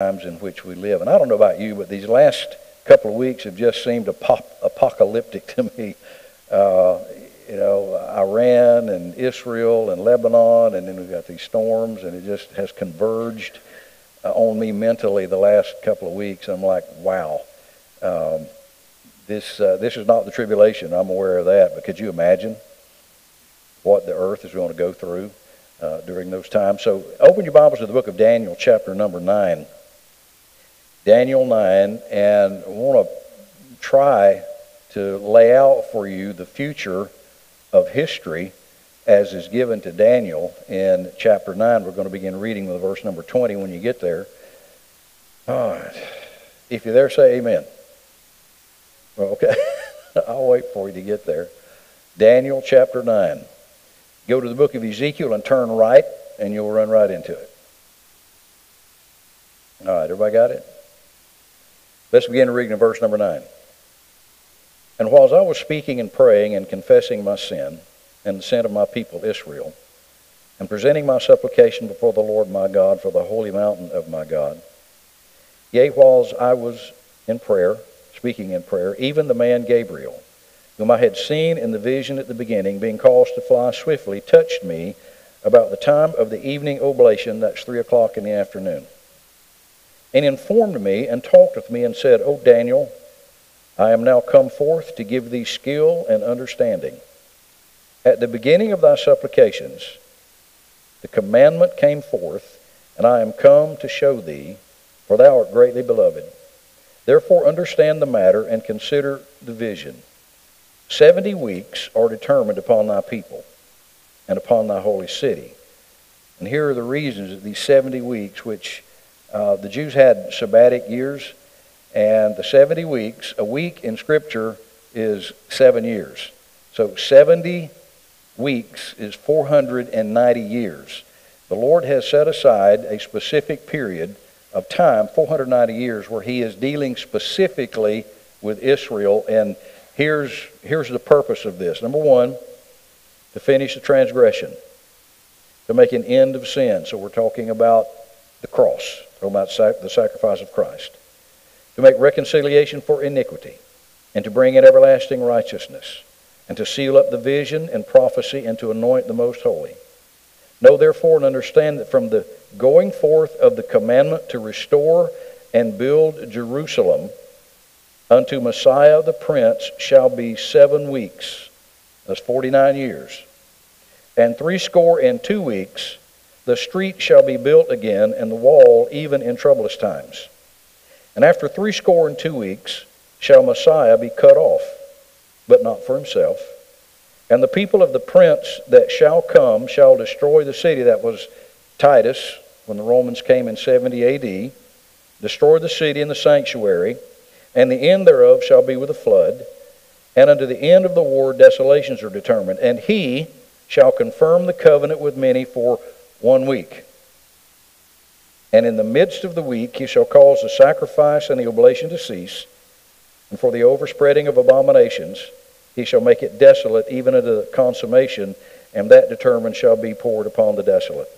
times in which we live. And I don't know about you, but these last couple of weeks have just seemed apocalyptic to me. Uh, you know, Iran and Israel and Lebanon, and then we've got these storms, and it just has converged uh, on me mentally the last couple of weeks. I'm like, wow, um, this uh, this is not the tribulation. I'm aware of that, but could you imagine what the earth is going to go through uh, during those times? So, open your Bibles to the book of Daniel, chapter number nine. Daniel 9, and want to try to lay out for you the future of history as is given to Daniel in chapter 9. We're going to begin reading with verse number 20 when you get there. All right. If you're there, say amen. Well, okay. I'll wait for you to get there. Daniel chapter 9. Go to the book of Ezekiel and turn right, and you'll run right into it. All right, everybody got it? Let's begin reading in verse number 9. And whilst I was speaking and praying and confessing my sin and the sin of my people Israel, and presenting my supplication before the Lord my God for the holy mountain of my God, yea, whilst I was in prayer, speaking in prayer, even the man Gabriel, whom I had seen in the vision at the beginning, being caused to fly swiftly, touched me about the time of the evening oblation, that's three o'clock in the afternoon and informed me and talked with me and said, O Daniel, I am now come forth to give thee skill and understanding. At the beginning of thy supplications, the commandment came forth, and I am come to show thee, for thou art greatly beloved. Therefore understand the matter and consider the vision. Seventy weeks are determined upon thy people and upon thy holy city. And here are the reasons of these seventy weeks which uh, the Jews had sabbatic years, and the 70 weeks, a week in Scripture is seven years. So 70 weeks is 490 years. The Lord has set aside a specific period of time, 490 years, where He is dealing specifically with Israel. And here's, here's the purpose of this. Number one, to finish the transgression, to make an end of sin. So we're talking about the cross about the sacrifice of Christ, to make reconciliation for iniquity, and to bring in everlasting righteousness, and to seal up the vision and prophecy, and to anoint the most holy. Know therefore and understand that from the going forth of the commandment to restore and build Jerusalem unto Messiah the Prince shall be seven weeks. That's 49 years. And threescore and two weeks the street shall be built again, and the wall even in troublous times. And after threescore and two weeks shall Messiah be cut off, but not for himself. And the people of the prince that shall come shall destroy the city that was Titus, when the Romans came in 70 AD, destroy the city and the sanctuary, and the end thereof shall be with a flood. And unto the end of the war desolations are determined. And he shall confirm the covenant with many for one week. And in the midst of the week he shall cause the sacrifice and the oblation to cease, and for the overspreading of abominations he shall make it desolate even unto the consummation, and that determined shall be poured upon the desolate.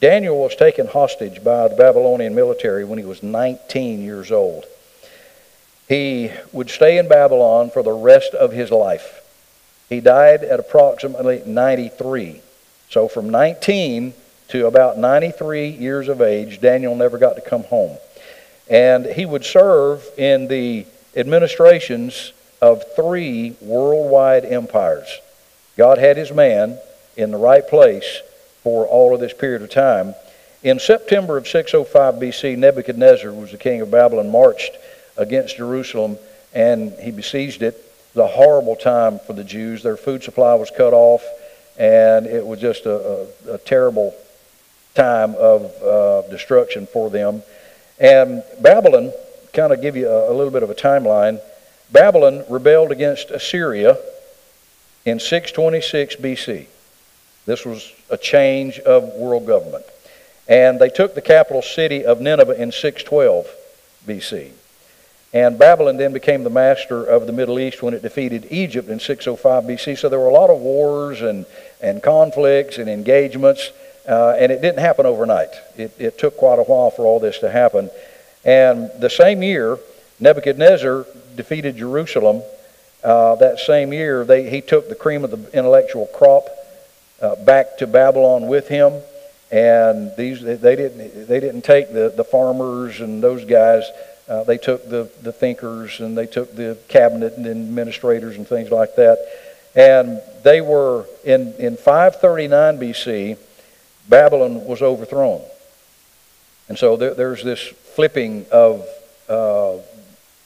Daniel was taken hostage by the Babylonian military when he was 19 years old. He would stay in Babylon for the rest of his life. He died at approximately 93. So from 19 to about 93 years of age, Daniel never got to come home. And he would serve in the administrations of three worldwide empires. God had his man in the right place for all of this period of time. In September of 605 BC, Nebuchadnezzar was the king of Babylon, marched against Jerusalem and he besieged it. It was a horrible time for the Jews. Their food supply was cut off, and it was just a, a, a terrible time of uh, destruction for them. And Babylon, kind of give you a, a little bit of a timeline, Babylon rebelled against Assyria in 626 BC. This was a change of world government. And they took the capital city of Nineveh in 612 BC. And Babylon then became the master of the Middle East when it defeated Egypt in 605 BC. So there were a lot of wars and, and conflicts and engagements uh, and it didn't happen overnight. It, it took quite a while for all this to happen. And the same year, Nebuchadnezzar defeated Jerusalem. Uh, that same year, they, he took the cream of the intellectual crop uh, back to Babylon with him. And these, they, didn't, they didn't take the, the farmers and those guys. Uh, they took the, the thinkers and they took the cabinet and administrators and things like that. And they were, in, in 539 BC, Babylon was overthrown. And so there, there's this flipping of uh,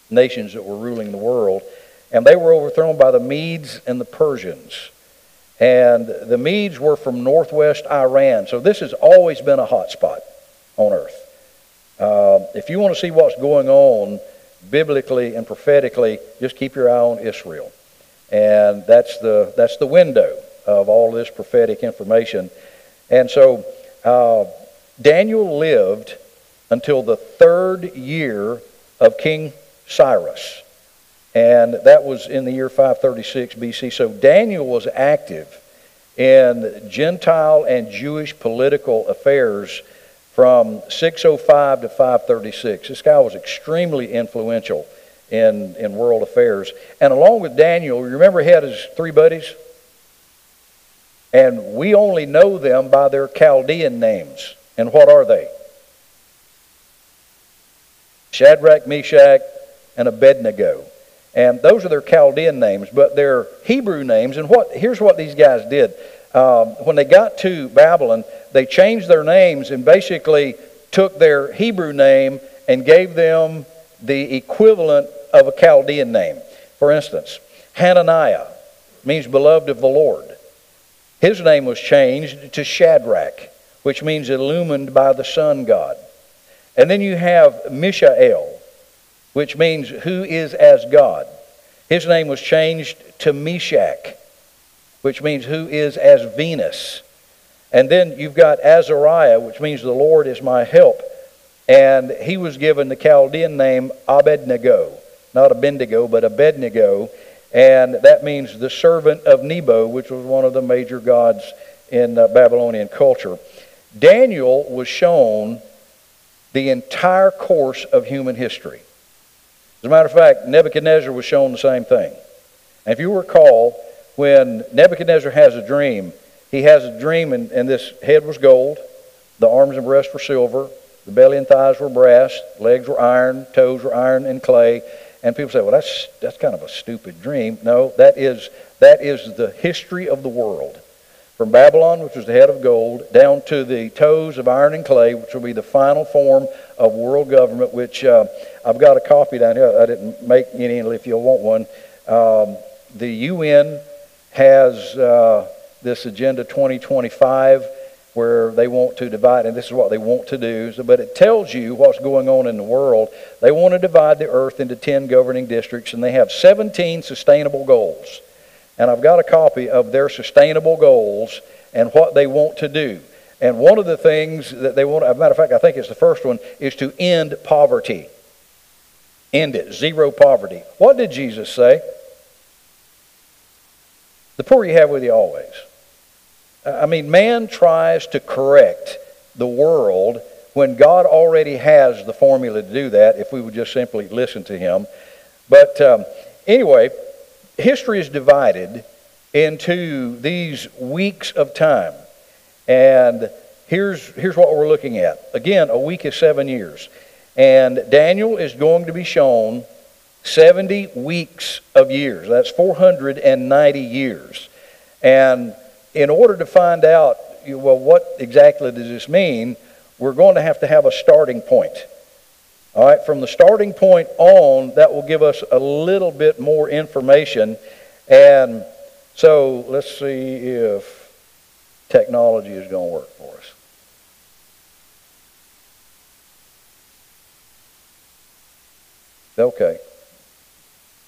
nations that were ruling the world. And they were overthrown by the Medes and the Persians. And the Medes were from northwest Iran. So this has always been a hot spot on earth. Uh, if you want to see what's going on biblically and prophetically, just keep your eye on Israel. And that's the, that's the window of all this prophetic information. And so uh, Daniel lived until the third year of King Cyrus. And that was in the year 536 BC. So Daniel was active in Gentile and Jewish political affairs from 605 to 536. This guy was extremely influential in, in world affairs. And along with Daniel, remember he had his three buddies? And we only know them by their Chaldean names. And what are they? Shadrach, Meshach, and Abednego. And those are their Chaldean names, but their Hebrew names. And what, here's what these guys did. Um, when they got to Babylon, they changed their names and basically took their Hebrew name and gave them the equivalent of a Chaldean name. For instance, Hananiah means beloved of the Lord. His name was changed to Shadrach, which means illumined by the sun god. And then you have Mishael, which means who is as God. His name was changed to Meshach, which means who is as Venus. And then you've got Azariah, which means the Lord is my help. And he was given the Chaldean name Abednego. Not Abednego, but Abednego. And that means the servant of Nebo, which was one of the major gods in uh, Babylonian culture. Daniel was shown the entire course of human history. As a matter of fact, Nebuchadnezzar was shown the same thing. And if you recall, when Nebuchadnezzar has a dream, he has a dream, and, and this head was gold, the arms and breast were silver, the belly and thighs were brass, legs were iron, toes were iron and clay. And people say, well, that's, that's kind of a stupid dream. No, that is, that is the history of the world from Babylon, which was the head of gold, down to the toes of iron and clay, which will be the final form of world government, which uh, I've got a copy down here. I didn't make any, if you'll want one. Um, the UN has uh, this Agenda 2025 where they want to divide, and this is what they want to do. But it tells you what's going on in the world. They want to divide the earth into 10 governing districts, and they have 17 sustainable goals and I've got a copy of their sustainable goals and what they want to do. And one of the things that they want, as a matter of fact, I think it's the first one, is to end poverty. End it, zero poverty. What did Jesus say? The poor you have with you always. I mean, man tries to correct the world when God already has the formula to do that if we would just simply listen to Him. But um, anyway, history is divided into these weeks of time. And here's, here's what we're looking at. Again, a week is seven years. And Daniel is going to be shown 70 weeks of years. That's 490 years. And in order to find out, well, what exactly does this mean, we're going to have to have a starting point. All right, from the starting point on, that will give us a little bit more information. And so let's see if technology is going to work for us. Okay.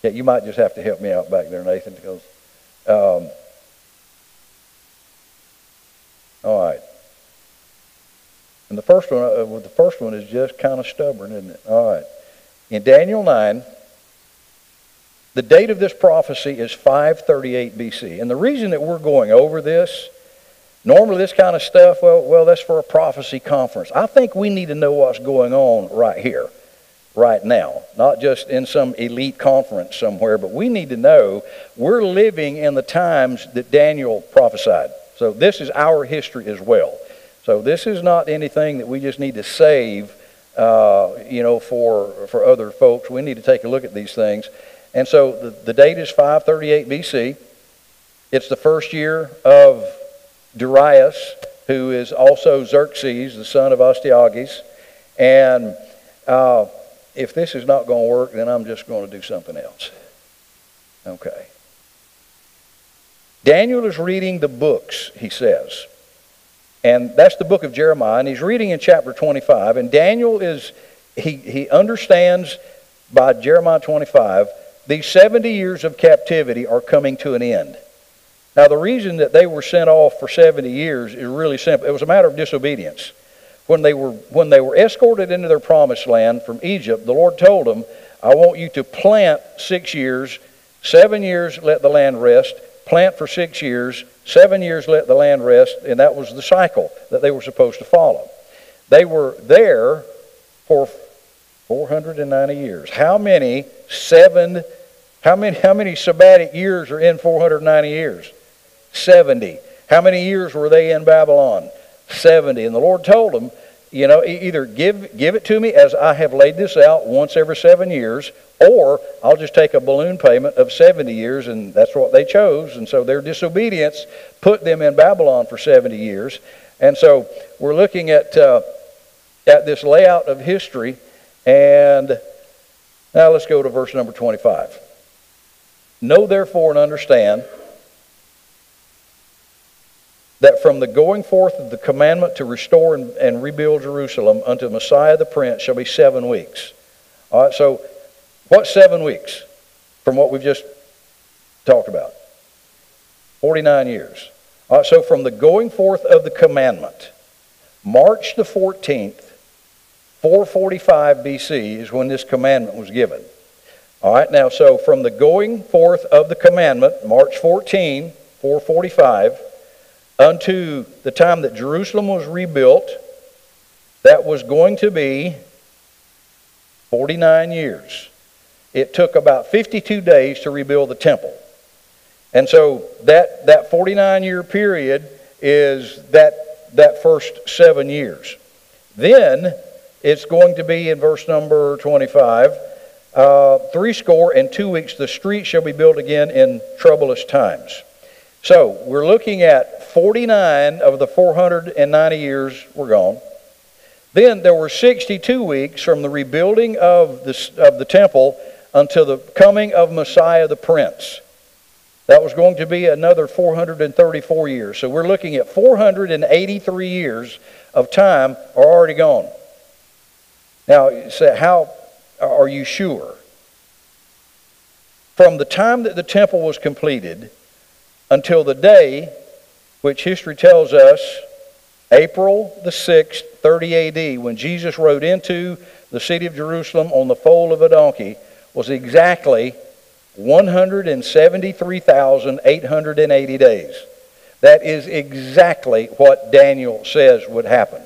Yeah, you might just have to help me out back there, Nathan, because. Um, all right. And the first one, uh, the first one is just kind of stubborn, isn't it? All right. In Daniel 9, the date of this prophecy is 538 BC. And the reason that we're going over this Normally, this kind of stuff, well, well, that's for a prophecy conference. I think we need to know what's going on right here, right now. Not just in some elite conference somewhere, but we need to know we're living in the times that Daniel prophesied. So this is our history as well. So this is not anything that we just need to save, uh, you know, for for other folks. We need to take a look at these things. And so the, the date is 538 BC. It's the first year of Darius, who is also Xerxes, the son of Astyages. And uh, if this is not going to work, then I'm just going to do something else. Okay. Daniel is reading the books, he says. And that's the book of Jeremiah. And he's reading in chapter 25. And Daniel is, he, he understands by Jeremiah 25, these 70 years of captivity are coming to an end. Now, the reason that they were sent off for 70 years is really simple. It was a matter of disobedience. When they were, when they were escorted into their promised land from Egypt, the Lord told them, I want you to plant six years, seven years let the land rest, plant for six years, seven years let the land rest, and that was the cycle that they were supposed to follow. They were there for 490 years. How many seven, how many, how many sabbatic years are in 490 years? 70. How many years were they in Babylon? 70. And the Lord told them, you know, either give, give it to me as I have laid this out once every seven years, or I'll just take a balloon payment of 70 years, and that's what they chose. And so their disobedience put them in Babylon for 70 years. And so we're looking at, uh, at this layout of history, and now let's go to verse number 25. Know therefore and understand that from the going forth of the commandment to restore and, and rebuild Jerusalem unto Messiah the Prince shall be seven weeks. All right, so what seven weeks from what we've just talked about? 49 years. All right, so from the going forth of the commandment, March the 14th, 445 BC is when this commandment was given. All right, now, so from the going forth of the commandment, March 14, 445, unto the time that Jerusalem was rebuilt, that was going to be 49 years. It took about 52 days to rebuild the temple. And so that, that 49 year period is that, that first seven years. Then it's going to be in verse number 25 uh, three score and two weeks the street shall be built again in troublous times. So we're looking at 49 of the 490 years were gone. Then there were 62 weeks from the rebuilding of the, of the temple until the coming of Messiah the Prince. That was going to be another 434 years. So we're looking at 483 years of time are already gone. Now, say, how are you sure? From the time that the temple was completed until the day which history tells us, April the 6th, 30 AD, when Jesus rode into the city of Jerusalem on the foal of a donkey, was exactly 173,880 days. That is exactly what Daniel says would happen.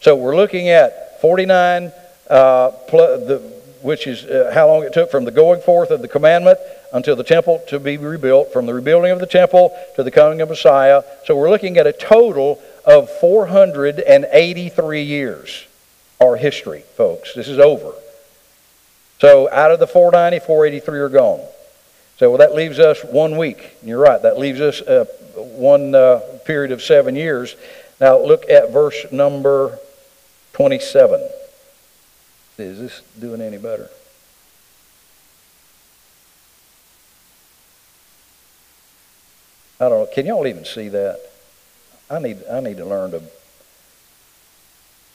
So we're looking at 49, uh, the, which is uh, how long it took from the going forth of the commandment until the temple to be rebuilt, from the rebuilding of the temple to the coming of Messiah. So we're looking at a total of 483 years, our history, folks. This is over. So out of the 490, 483 are gone. So well, that leaves us one week. You're right, that leaves us uh, one uh, period of seven years. Now look at verse number 27. Is this doing any better? I don't know. Can y'all even see that? I need I need to learn to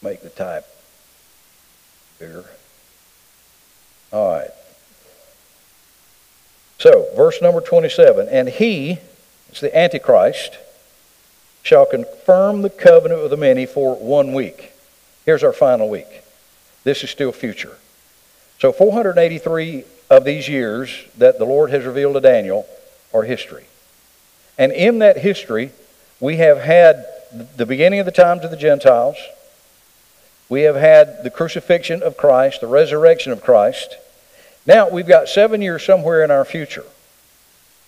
make the type bigger. All right. So, verse number 27 And he, it's the Antichrist, shall confirm the covenant of the many for one week. Here's our final week. This is still future. So, 483 of these years that the Lord has revealed to Daniel are history. And in that history, we have had the beginning of the times of the Gentiles. We have had the crucifixion of Christ, the resurrection of Christ. Now we've got seven years somewhere in our future.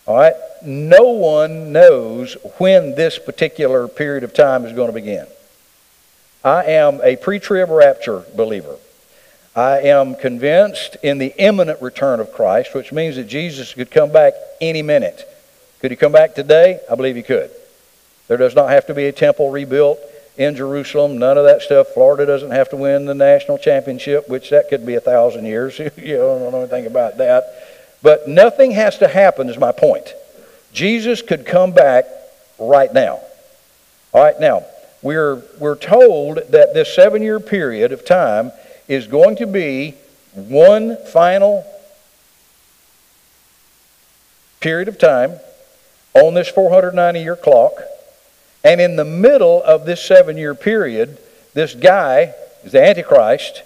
All right? No one knows when this particular period of time is going to begin. I am a pre trib rapture believer. I am convinced in the imminent return of Christ, which means that Jesus could come back any minute. Could he come back today? I believe he could. There does not have to be a temple rebuilt in Jerusalem. None of that stuff. Florida doesn't have to win the national championship, which that could be a thousand years. you don't know anything about that. But nothing has to happen, is my point. Jesus could come back right now. All right, now, we're, we're told that this seven year period of time is going to be one final period of time on this 490 year clock. And in the middle of this seven year period, this guy, the Antichrist,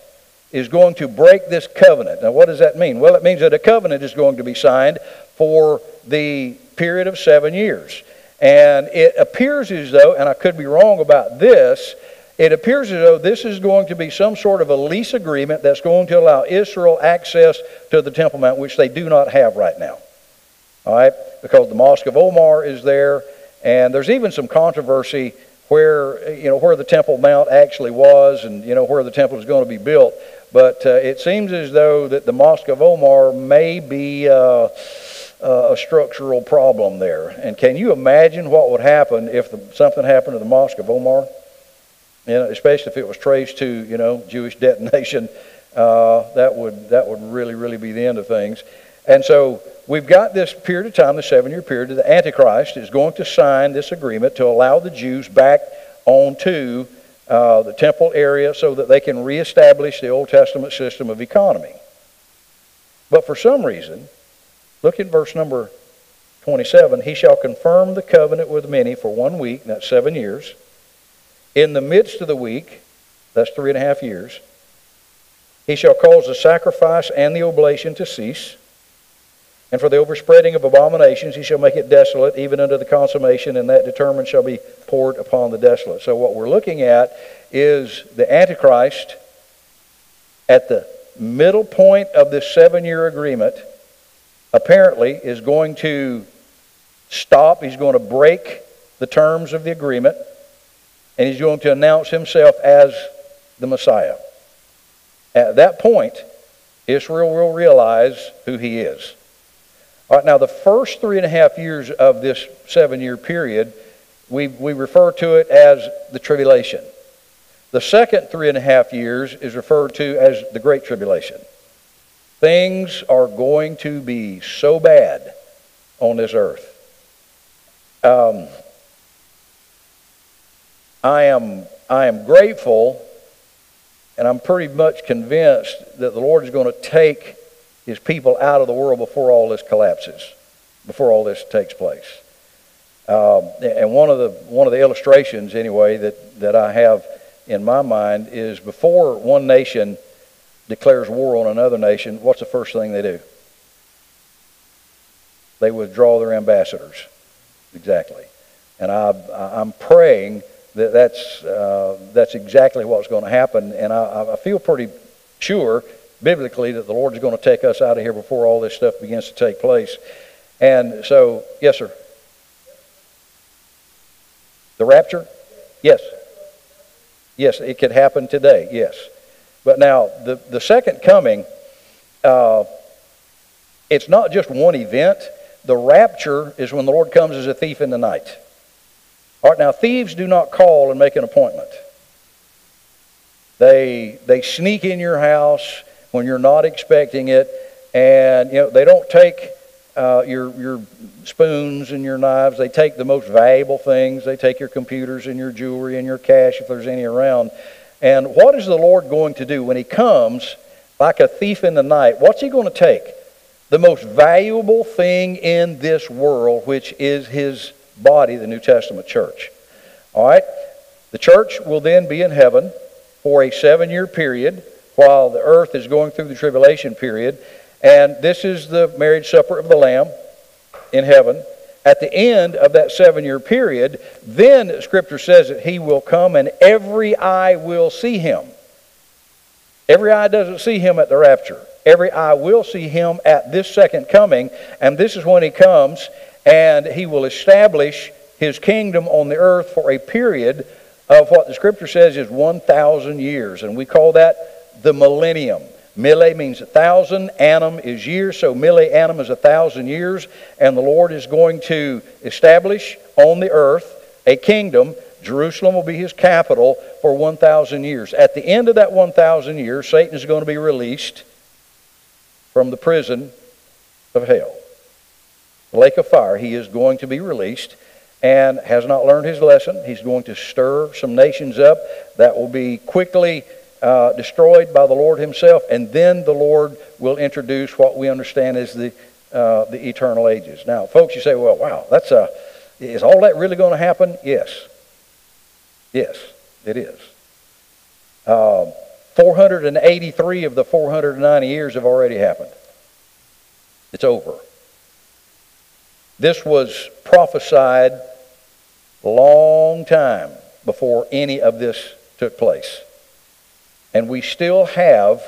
is going to break this covenant. Now, what does that mean? Well, it means that a covenant is going to be signed for the period of seven years. And it appears as though, and I could be wrong about this, it appears as though this is going to be some sort of a lease agreement that's going to allow Israel access to the Temple Mount, which they do not have right now. All right? Because the Mosque of Omar is there, and there's even some controversy where, you know, where the Temple Mount actually was and, you know, where the temple is going to be built. But uh, it seems as though that the Mosque of Omar may be uh, uh, a structural problem there. And can you imagine what would happen if the, something happened to the Mosque of Omar? You know, especially if it was traced to, you know, Jewish detonation. Uh, that would that would really, really be the end of things. And so we've got this period of time, the seven-year period. The Antichrist is going to sign this agreement to allow the Jews back onto uh, the temple area so that they can reestablish the Old Testament system of economy. But for some reason, Look at verse number 27. He shall confirm the covenant with many for one week, that's seven years. In the midst of the week, that's three and a half years, he shall cause the sacrifice and the oblation to cease. And for the overspreading of abominations, he shall make it desolate, even unto the consummation, and that determined shall be poured upon the desolate. So, what we're looking at is the Antichrist at the middle point of this seven year agreement apparently is going to stop. He's going to break the terms of the agreement, and he's going to announce himself as the Messiah. At that point, Israel will realize who he is. All right, now, the first three and a half years of this seven year period, we, we refer to it as the tribulation. The second three and a half years is referred to as the Great Tribulation. Things are going to be so bad on this earth. Um, I am I am grateful, and I'm pretty much convinced that the Lord is going to take His people out of the world before all this collapses, before all this takes place. Um, and one of the one of the illustrations, anyway, that that I have in my mind is before one nation declares war on another nation, what's the first thing they do? They withdraw their ambassadors. Exactly. And I, I'm praying that's, uh, that's exactly what's going to happen. And I, I feel pretty sure, biblically, that the Lord is going to take us out of here before all this stuff begins to take place. And so, yes, sir. The rapture? Yes. Yes, it could happen today, yes. But now, the, the second coming, uh, it's not just one event. The rapture is when the Lord comes as a thief in the night. All right, now, thieves do not call and make an appointment. They, they sneak in your house when you're not expecting it, and you know they don't take uh, your, your spoons and your knives. They take the most valuable things. They take your computers and your jewelry and your cash if there's any around. And what is the Lord going to do when He comes like a thief in the night? What's He going to take? The most valuable thing in this world, which is His body, the New Testament church. All right? The church will then be in heaven for a seven year period while the earth is going through the tribulation period. And this is the marriage supper of the Lamb in heaven. at the end of that seven year period, then Scripture says that he will come and every eye will see him. Every eye doesn't see him at the rapture. Every eye will see him at this second coming, and this is when he comes and he will establish his kingdom on the earth for a period of what the scripture says is 1,000 years, and we call that the millennium. Mille means a thousand, annum is years, so mille annum is a thousand years, and the Lord is going to establish on the earth a kingdom. Jerusalem will be his capital for 1,000 years. At the end of that 1,000 years, Satan is going to be released from the prison of hell. Lake of fire, he is going to be released and has not learned his lesson. He's going to stir some nations up that will be quickly uh, destroyed by the Lord Himself, and then the Lord will introduce what we understand as the uh, the eternal ages. Now, folks, you say, "Well, wow, that's a is all that really going to happen?" Yes, yes, it is. Uh, 483 of the 490 years have already happened. It's over. This was prophesied long time before any of this took place. And we still have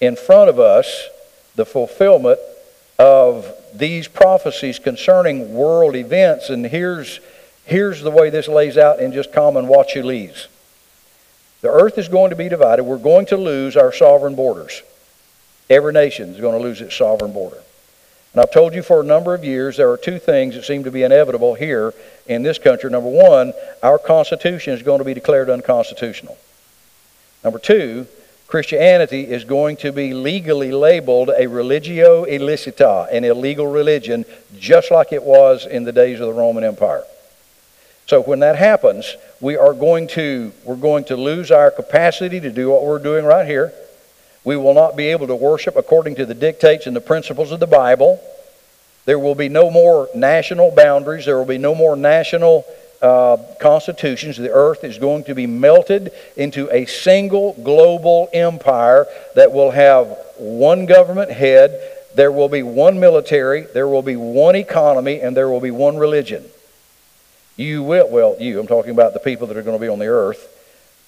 in front of us the fulfillment of these prophecies concerning world events. And here's, here's the way this lays out in just common Wauchulese. The earth is going to be divided. We're going to lose our sovereign borders. Every nation is going to lose its sovereign border. And I've told you for a number of years there are two things that seem to be inevitable here in this country. Number one, our Constitution is going to be declared unconstitutional. Number two, Christianity is going to be legally labeled a religio illicita, an illegal religion, just like it was in the days of the Roman Empire. So when that happens, we are going to we're going to lose our capacity to do what we're doing right here. We will not be able to worship according to the dictates and the principles of the Bible. There will be no more national boundaries. There will be no more national uh, constitutions, the earth is going to be melted into a single global empire that will have one government head, there will be one military, there will be one economy, and there will be one religion. You will, well, you, I'm talking about the people that are going to be on the earth,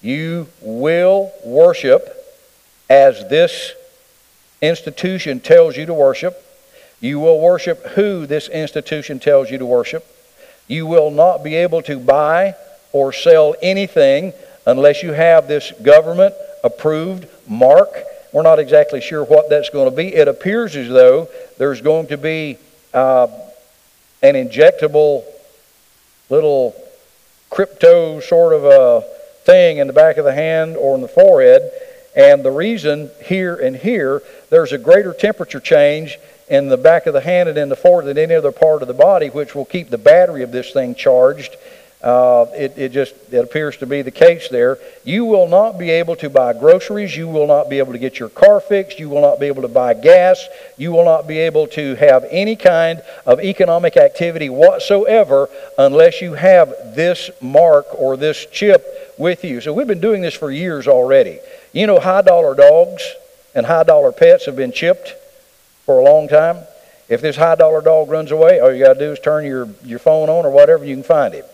you will worship as this institution tells you to worship. You will worship who this institution tells you to worship. You will not be able to buy or sell anything unless you have this government approved mark. We're not exactly sure what that's going to be. It appears as though there's going to be uh, an injectable little crypto sort of a thing in the back of the hand or in the forehead. And the reason here and here, there's a greater temperature change in the back of the hand and in the forward than any other part of the body, which will keep the battery of this thing charged. Uh, it, it just it appears to be the case there. You will not be able to buy groceries. You will not be able to get your car fixed. You will not be able to buy gas. You will not be able to have any kind of economic activity whatsoever unless you have this mark or this chip with you. So we've been doing this for years already. You know, high dollar dogs and high dollar pets have been chipped for a long time. If this high dollar dog runs away, all you got to do is turn your, your phone on or whatever, you can find him.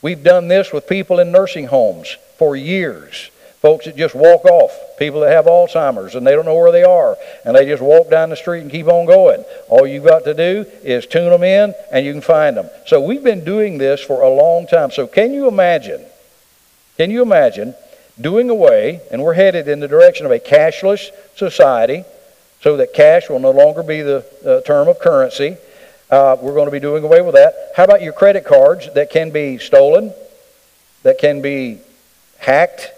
We've done this with people in nursing homes for years. Folks that just walk off, people that have Alzheimer's and they don't know where they are, and they just walk down the street and keep on going. All you've got to do is tune them in and you can find them. So we've been doing this for a long time. So can you imagine? Can you imagine doing away, and we're headed in the direction of a cashless society so that cash will no longer be the uh, term of currency. Uh, we're going to be doing away with that. How about your credit cards that can be stolen, that can be hacked?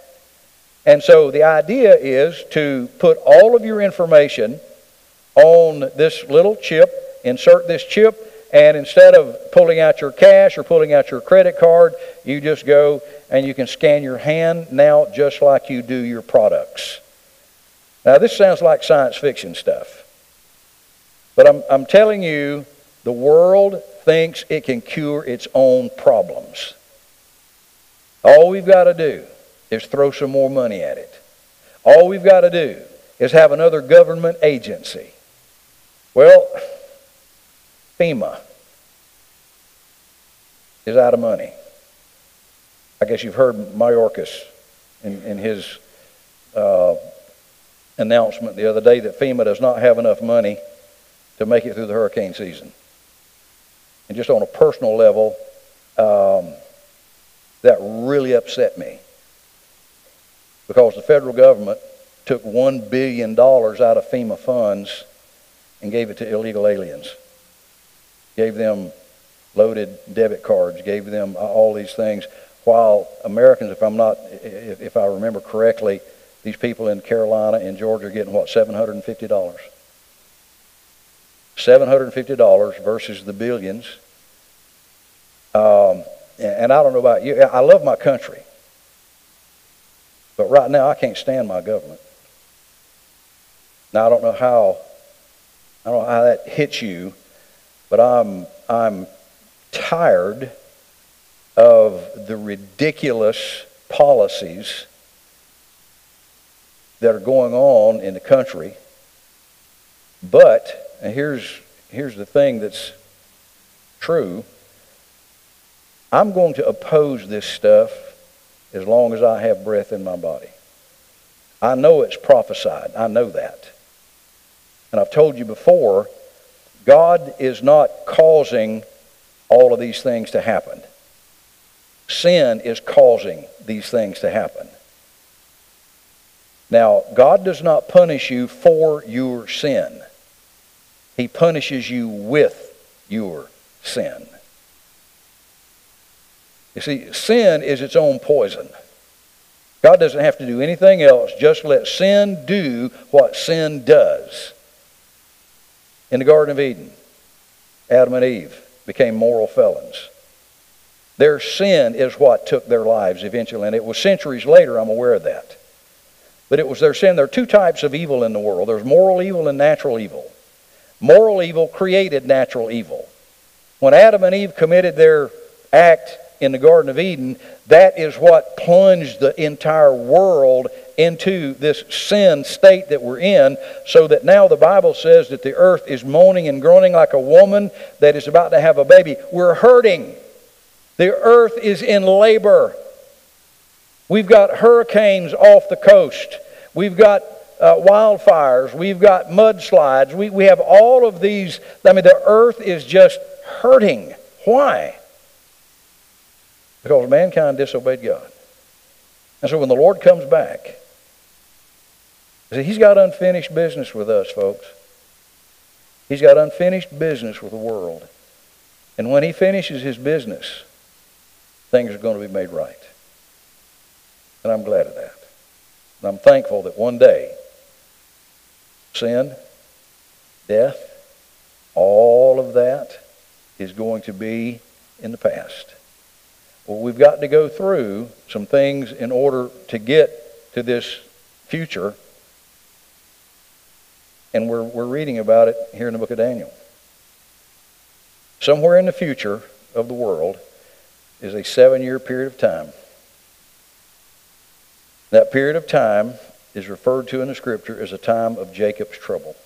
And so the idea is to put all of your information on this little chip, insert this chip, and instead of pulling out your cash or pulling out your credit card, you just go and you can scan your hand now just like you do your products. Now, this sounds like science fiction stuff. But I'm, I'm telling you, the world thinks it can cure its own problems. All we've got to do is throw some more money at it. All we've got to do is have another government agency. Well, FEMA. is out of money. I guess you've heard Mayorkas in, in his uh, announcement the other day that FEMA does not have enough money to make it through the hurricane season. And just on a personal level, um, that really upset me because the federal government took $1 billion out of FEMA funds and gave it to illegal aliens. Gave them loaded debit cards, gave them all these things, while Americans, if I'm not, if, if I remember correctly, these people in Carolina and Georgia are getting what, $750? $750 versus the billions. Um, and I don't know about you, I love my country. But right now, I can't stand my government. Now, I don't know how, I don't know how that hits you, but I'm, I'm tired of the ridiculous policies that are going on in the country. But, and here's, here's the thing that's true I'm going to oppose this stuff as long as I have breath in my body. I know it's prophesied. I know that. And I've told you before, God is not causing all of these things to happen. Sin is causing these things to happen. Now, God does not punish you for your sin. He punishes you with your sin. You see, sin is its own poison. God doesn't have to do anything else. Just let sin do what sin does. In the Garden of Eden, Adam and Eve became moral felons. Their sin is what took their lives eventually, and it was centuries later, I'm aware of that. But it was their sin. There are two types of evil in the world there's moral evil and natural evil. Moral evil created natural evil. When Adam and Eve committed their act in the Garden of Eden, that is what plunged the entire world into this sin state that we're in, so that now the Bible says that the earth is moaning and groaning like a woman that is about to have a baby. We're hurting. The earth is in labor. We've got hurricanes off the coast. We've got uh, wildfires. We've got mudslides. We, we have all of these. I mean, the earth is just hurting. Why? Because mankind disobeyed God. And so when the Lord comes back, He's got unfinished business with us, folks. He's got unfinished business with the world. And when He finishes His business, things are going to be made right. And I'm glad of that. And I'm thankful that one day, sin, death, all of that is going to be in the past. Well, we've got to go through some things in order to get to this future. And we're, we're reading about it here in the book of Daniel. Somewhere in the future of the world is a seven year period of time. That period of time is referred to in the scripture as a time of Jacob's trouble.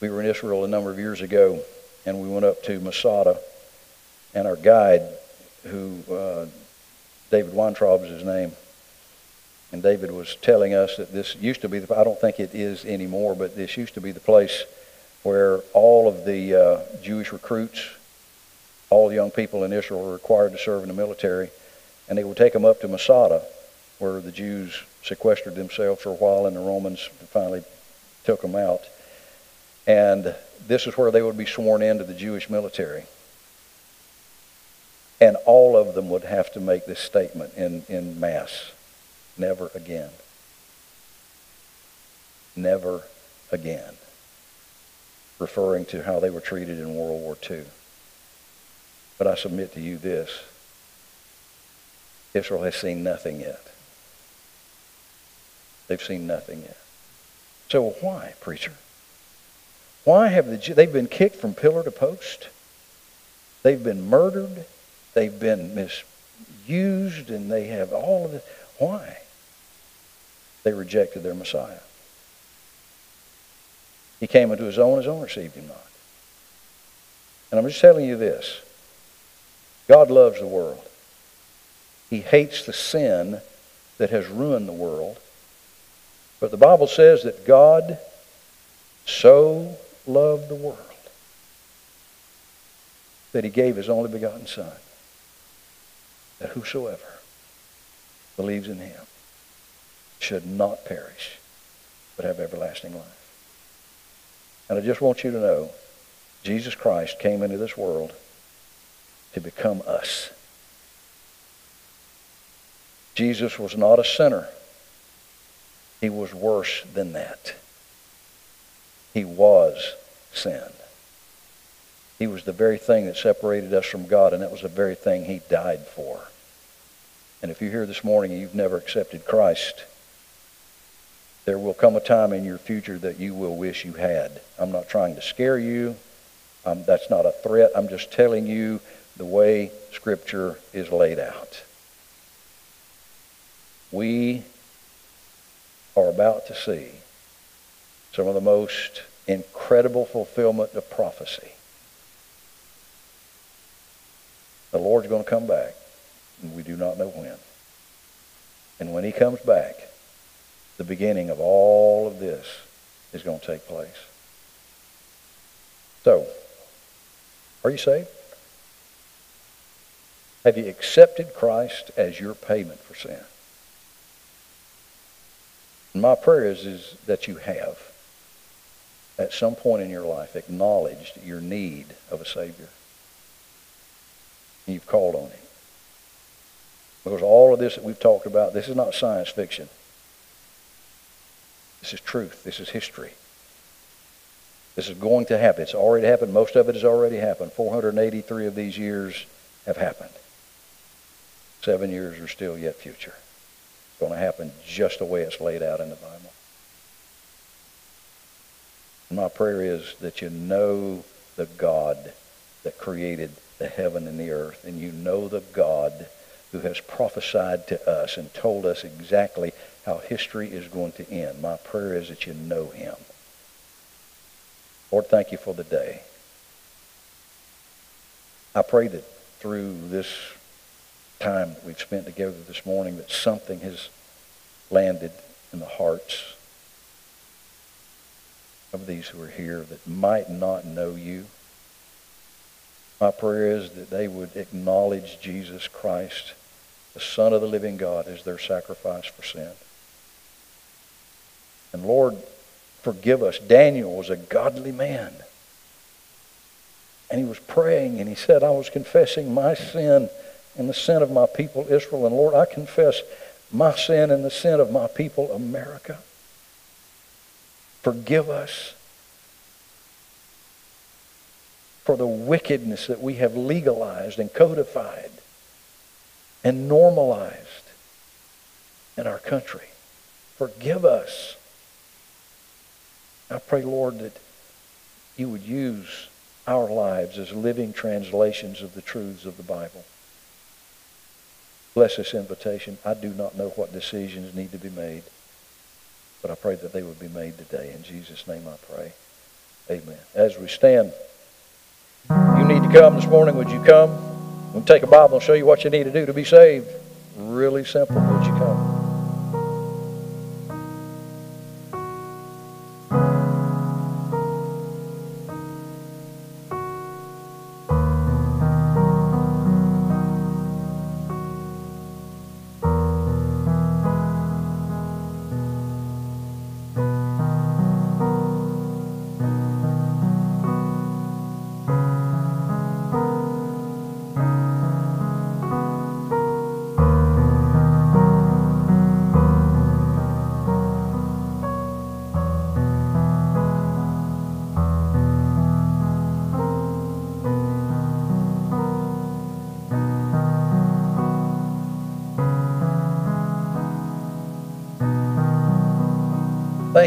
We were in Israel a number of years ago, and we went up to Masada and our guide, who uh, David Weintraub is his name, and David was telling us that this used to be the, I don't think it is anymore, but this used to be the place where all of the uh, Jewish recruits, all young people in Israel were required to serve in the military, and they would take them up to Masada, where the Jews sequestered themselves for a while, and the Romans finally took them out. And this is where they would be sworn into the Jewish military. And all of them would have to make this statement in, in mass never again. Never again. Referring to how they were treated in World War II. But I submit to you this Israel has seen nothing yet. They've seen nothing yet. So why, preacher? Why have the they've been kicked from pillar to post? They've been murdered. They've been misused and they have all of this. Why? They rejected their Messiah. He came into his own, his own received him not. And I'm just telling you this. God loves the world. He hates the sin that has ruined the world. But the Bible says that God so loved the world that he gave his only begotten Son, that whosoever believes in him should not perish, but have everlasting life. And I just want you to know Jesus Christ came into this world to become us. Jesus was not a sinner. He was worse than that. He was sin. He was the very thing that separated us from God, and that was the very thing he died for. And if you're here this morning and you've never accepted Christ, there will come a time in your future that you will wish you had. I'm not trying to scare you. Um, that's not a threat. I'm just telling you the way Scripture is laid out. We are about to see some of the most incredible fulfillment of prophecy. The Lord's going to come back, and we do not know when. And when he comes back, the beginning of all of this is going to take place. So, are you saved? Have you accepted Christ as your payment for sin? And my prayer is, is that you have, at some point in your life, acknowledged your need of a Savior. You've called on Him. Because all of this that we've talked about, this is not science fiction. This is truth. This is history. This is going to happen. It's already happened. Most of it has already happened. 483 of these years have happened. Seven years are still yet future. It's going to happen just the way it's laid out in the Bible. My prayer is that you know the God that created the heaven and the earth, and you know the God who has prophesied to us and told us exactly how history is going to end. My prayer is that you know him. Lord, thank you for the day. I pray that through this time that we've spent together this morning that something has landed in the hearts of these who are here that might not know you. My prayer is that they would acknowledge Jesus Christ, the Son of the living God, is their sacrifice for sin. And Lord, forgive us. Daniel was a godly man. And he was praying and he said, I was confessing my sin and the sin of my people Israel. And Lord, I confess my sin and the sin of my people America. Forgive us for the wickedness that we have legalized and codified and normalized in our country. Forgive us. I pray, Lord, that you would use our lives as living translations of the truths of the Bible. Bless this invitation. I do not know what decisions need to be made, but I pray that they would be made today. In Jesus' name I pray. Amen. As we stand, you need to come this morning. Would you come? We'll take a Bible and show you what you need to do to be saved. Really simple. Would you come?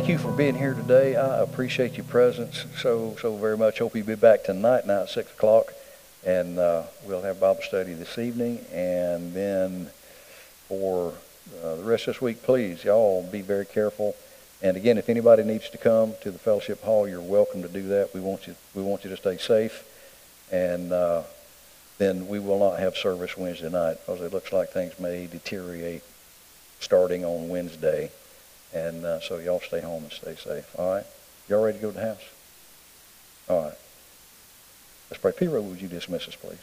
Thank you for being here today. I appreciate your presence so so very much. Hope you'll be back tonight now at six o'clock, and uh, we'll have Bible study this evening. And then for uh, the rest of this week, please y'all be very careful. And again, if anybody needs to come to the fellowship hall, you're welcome to do that. We want you we want you to stay safe, and uh, then we will not have service Wednesday night because it looks like things may deteriorate starting on Wednesday. And uh, so y'all stay home and stay safe. All right? Y'all ready to go to the house? All right. Let's pray. P. would you dismiss us, please?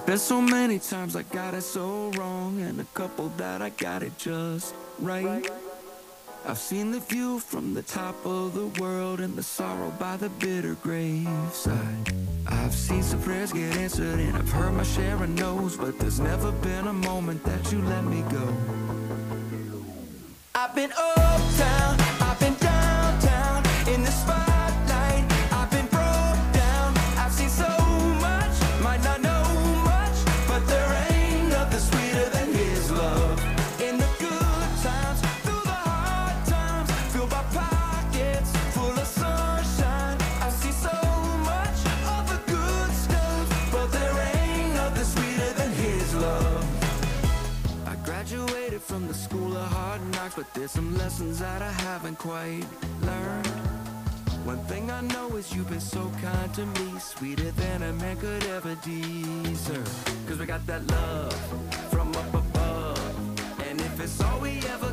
There's been so many times I got it so wrong, and a couple that I got it just right. I've seen the view from the top of the world and the sorrow by the bitter graveside. I've seen some prayers get answered and I've heard my share of no's, but there's never been a moment that you let me go. I've been quite learned. One thing I know is you've been so kind to me, sweeter than a man could ever deserve. Cause we got that love from up above. And if it's all we ever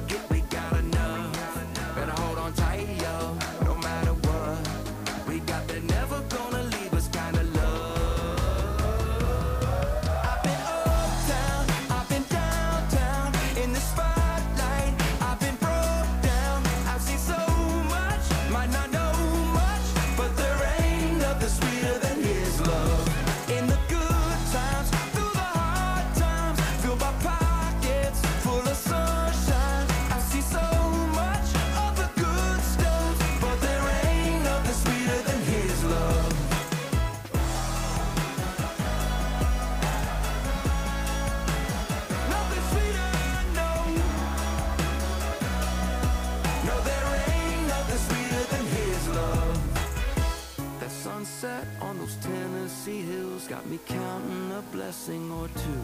blessing or two.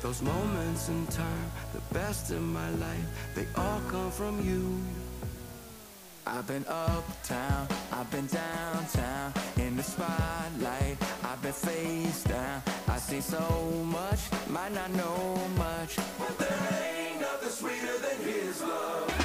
Those moments in time, the best in my life, they all come from you. I've been uptown, I've been downtown, in the spotlight, I've been face down. I see so much, might not know much, but there ain't nothing sweeter than His love.